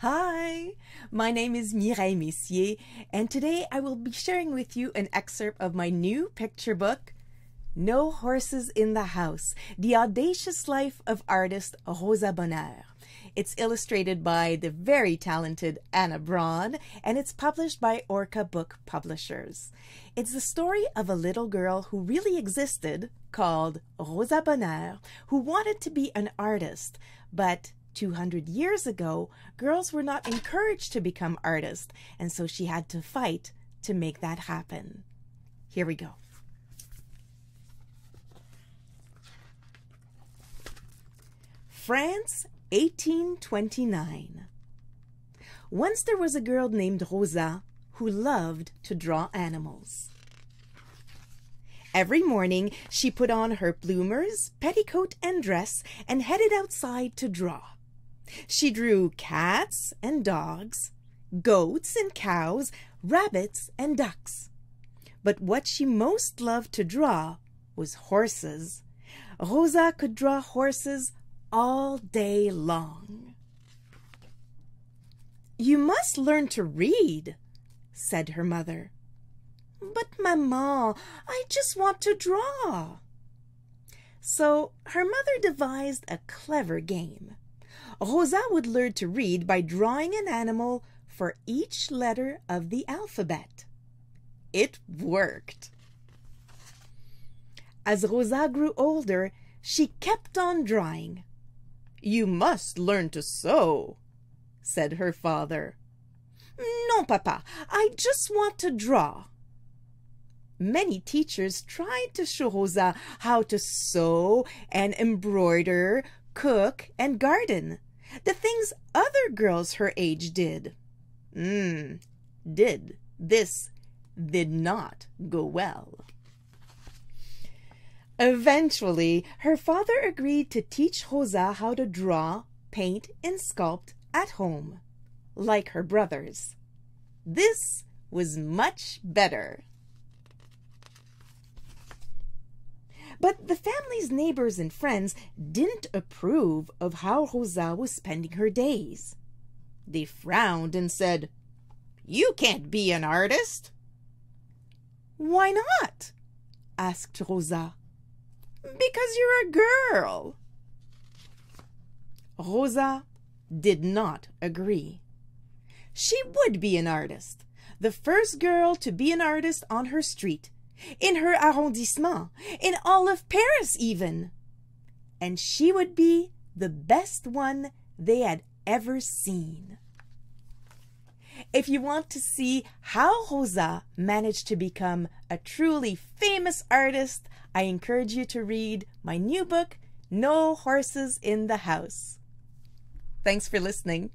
Hi, my name is Mireille Messier, and today I will be sharing with you an excerpt of my new picture book, No Horses in the House The Audacious Life of Artist Rosa Bonheur. It's illustrated by the very talented Anna Bron, and it's published by Orca Book Publishers. It's the story of a little girl who really existed, called Rosa Bonheur, who wanted to be an artist, but 200 years ago, girls were not encouraged to become artists, and so she had to fight to make that happen. Here we go. France, 1829. Once there was a girl named Rosa who loved to draw animals. Every morning she put on her bloomers, petticoat, and dress and headed outside to draw. She drew cats and dogs, goats and cows, rabbits and ducks. But what she most loved to draw was horses. Rosa could draw horses all day long. You must learn to read, said her mother. But, Maman, I just want to draw. So her mother devised a clever game. Rosa would learn to read by drawing an animal for each letter of the alphabet. It worked. As Rosa grew older, she kept on drawing. You must learn to sew, said her father. No, Papa, I just want to draw. Many teachers tried to show Rosa how to sew and embroider, cook, and garden the things other girls her age did. Mmm, did. This did not go well. Eventually, her father agreed to teach Rosa how to draw, paint, and sculpt at home, like her brothers. This was much better. But the family's neighbors and friends didn't approve of how Rosa was spending her days. They frowned and said, You can't be an artist. Why not? asked Rosa. Because you're a girl. Rosa did not agree. She would be an artist, the first girl to be an artist on her street, in her arrondissement, in all of Paris even. And she would be the best one they had ever seen. If you want to see how Rosa managed to become a truly famous artist, I encourage you to read my new book, No Horses in the House. Thanks for listening.